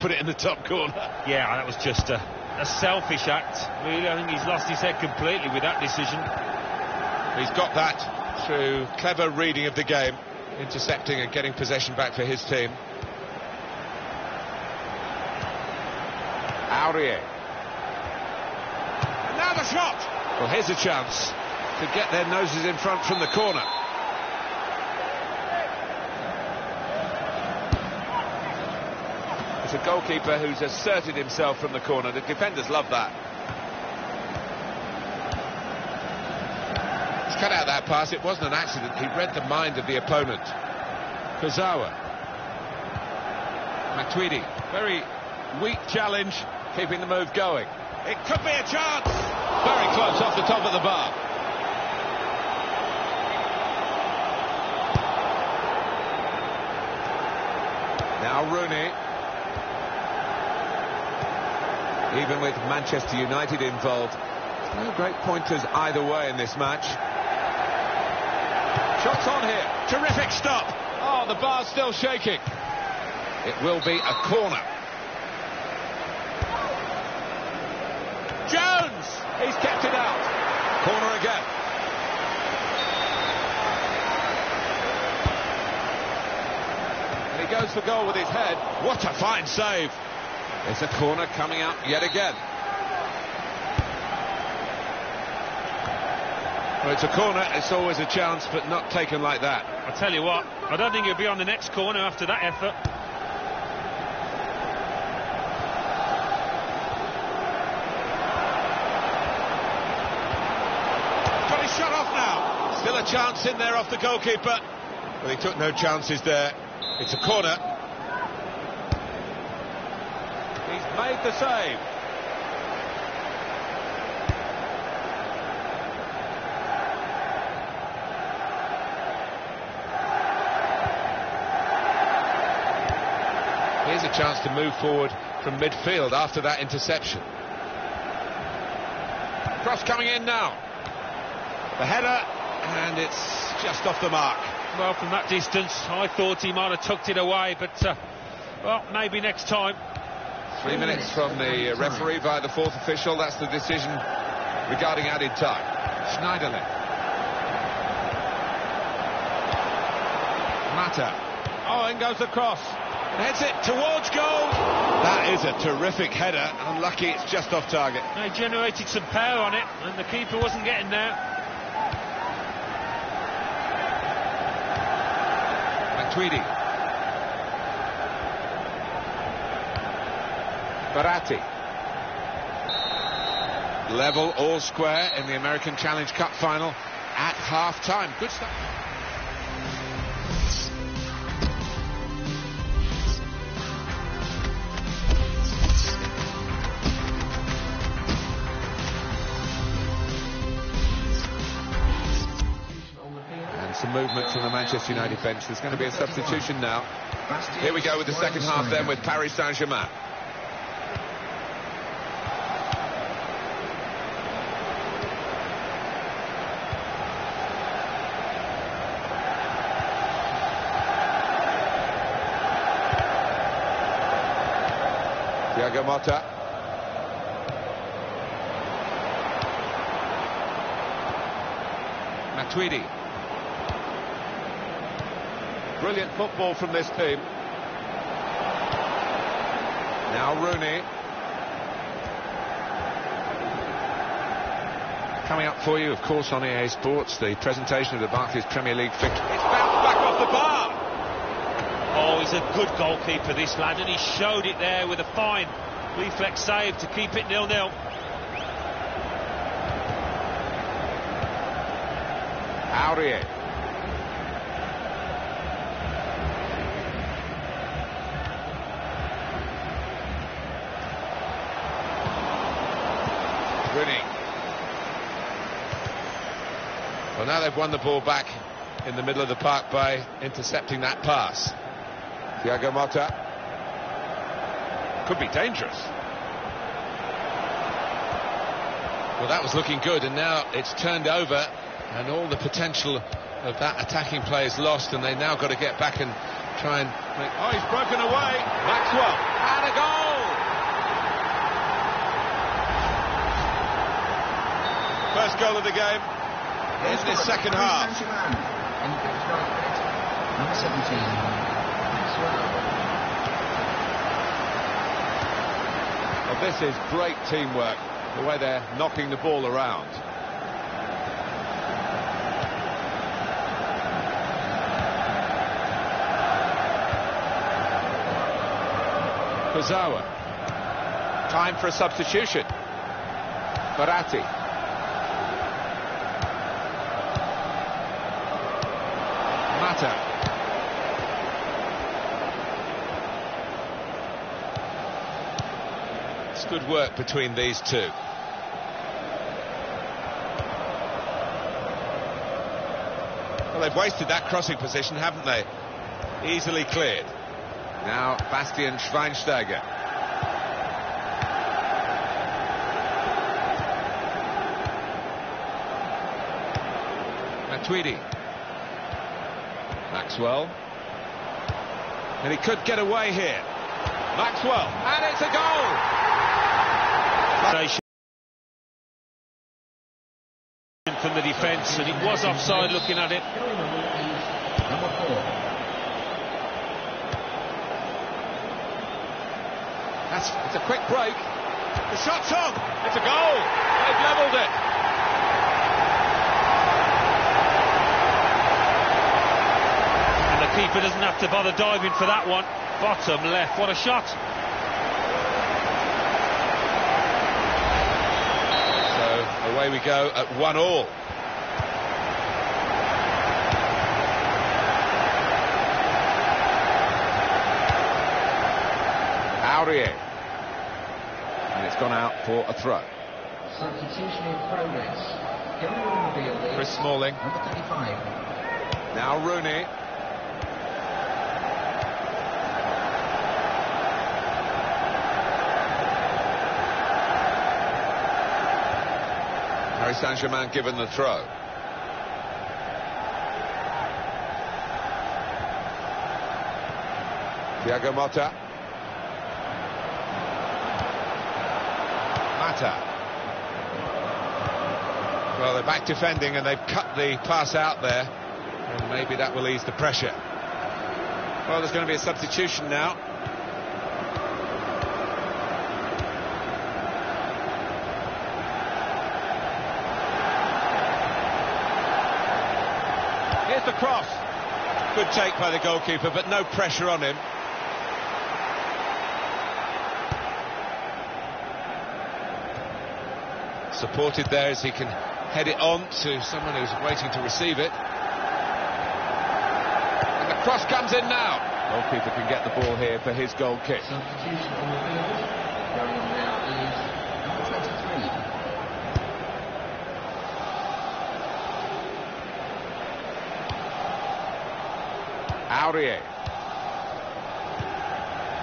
put it in the top corner. Yeah, that was just a, a selfish act, really. I think he's lost his head completely with that decision. He's got that through clever reading of the game, intercepting and getting possession back for his team. Aurier. The shot! Well, here's a chance to get their noses in front from the corner. It's a goalkeeper who's asserted himself from the corner. The defenders love that. He's cut out that pass. It wasn't an accident. He read the mind of the opponent. Kurzawa. Matuidi. Very weak challenge, keeping the move going. It could be a chance. Very close off the top of the bar. Now Rooney. Even with Manchester United involved, no great pointers either way in this match. Shots on here. Terrific stop. Oh, the bar's still shaking. It will be a corner. Jones! He's kept it out. Corner again. And he goes for goal with his head. What a fine save. It's a corner coming up yet again. Well, it's a corner, it's always a chance, but not taken like that. I tell you what, I don't think he'll be on the next corner after that effort. Got his shot off now. Still a chance in there off the goalkeeper. Well, he took no chances there. It's a corner. He's made the save. Here's a chance to move forward from midfield after that interception. Cross coming in now. The header, and it's just off the mark. Well, from that distance, I thought he might have tucked it away, but, uh, well, maybe next time. Three minutes from the uh, referee by the fourth official. That's the decision regarding added time. Schneiderlin. Mata. Oh, in goes the cross. Heads it towards goal. That is a terrific header. Unlucky it's just off target. They generated some power on it, and the keeper wasn't getting there. Matuidi. Verratti. Level all square in the American Challenge Cup final at half time. Good stuff. And some movement from the Manchester United bench. There's going to be a substitution now. Here we go with the second half then with Paris Saint-Germain. Thiago Matuidi. Brilliant football from this team. Now Rooney. Coming up for you, of course, on EA Sports, the presentation of the Barclays Premier League fixture. It's bounced back off the bar. Oh, he's a good goalkeeper, this lad, and he showed it there with a fine reflex save to keep it nil-nil. Aurier. Rooney. Well, now they've won the ball back in the middle of the park by intercepting that pass. Thiago Motta. Could be dangerous. Well, that was looking good, and now it's turned over, and all the potential of that attacking play is lost, and they now got to get back and try and make... Oh, he's broken away. Maxwell. And a goal! First goal of the game in the second half. Number 17, Maxwell. This is great teamwork, the way they're knocking the ball around. Kurzawa. Time for a substitution. Verratti. Mata. Good work between these two. Well, they've wasted that crossing position, haven't they? Easily cleared. Now Bastian Schweinsteiger. Matuidi. Maxwell. And he could get away here. Maxwell. And it's a goal! From the defence, and it was offside looking at it. Number four. That's it's a quick break. The shot's on. It's a goal. They've levelled it. And the keeper doesn't have to bother diving for that one. Bottom left. What a shot. Away we go at one all. Aurier. And it's gone out for a throw. Substitution in progress. Going on the field is Chris Smalling. Number 35. Now Rooney. Paris Saint-Germain given the throw. Thiago Motta. Mata. Well, they're back defending and they've cut the pass out there. And maybe that will ease the pressure. Well, there's going to be a substitution now. Here's the cross. Good by the goalkeeper, but no pressure on him. Supported there as he can head it on to someone who's waiting to receive it. And the cross comes in now. Goalkeeper can get the ball here for his goal kick. Substitution on the field. Going on now is number 23. Aurier.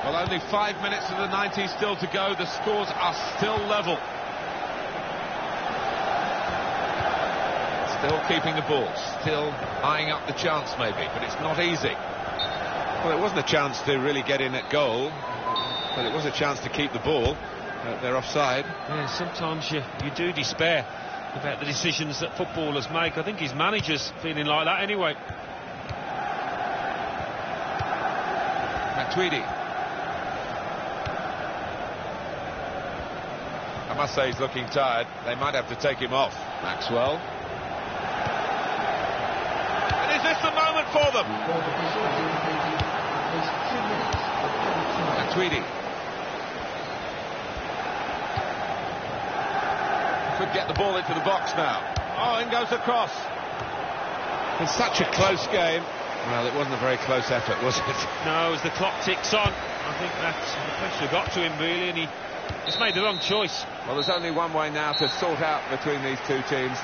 Well, only five minutes of the 90 still to go. The scores are still level. Still keeping the ball. Still eyeing up the chance maybe, but it's not easy. Well, it wasn't a chance to really get in at goal, but it was a chance to keep the ball. Uh, they're offside. Yeah, sometimes you, you do despair about the decisions that footballers make. I think his manager's feeling like that anyway. Matuidi. I must say he's looking tired. They might have to take him off. Maxwell. And is this the moment for them? Fourth official has indicated at least two minutes of full time. Matuidi. Could get the ball into the box now. Oh, in goes the cross. It's such a close game. Well, it wasn't a very close effort, was it? No, as the clock ticks on, I think that the pressure got to him really, and he just made the wrong choice. Well, there's only one way now to sort out between these two teams,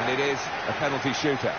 and it is a penalty shooter.